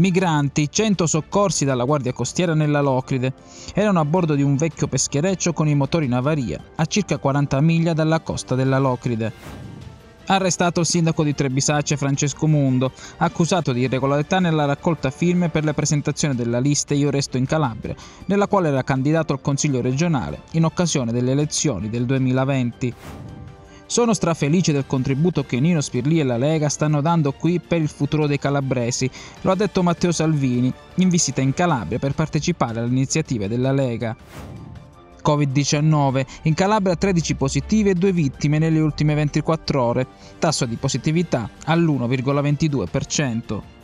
Migranti, 100 soccorsi dalla Guardia Costiera nella Locride. Erano a bordo di un vecchio peschereccio con i motori in avaria, a circa 40 miglia dalla costa della Locride. Arrestato il sindaco di Trebisace Francesco Mundo, accusato di irregolarità nella raccolta firme per la presentazione della lista Io Resto in Calabria, nella quale era candidato al Consiglio regionale in occasione delle elezioni del 2020. Sono strafelice del contributo che Nino Spirli e la Lega stanno dando qui per il futuro dei calabresi, lo ha detto Matteo Salvini, in visita in Calabria per partecipare alle iniziative della Lega. Covid-19. In Calabria 13 positivi e 2 vittime nelle ultime 24 ore. Tasso di positività all'1,22%.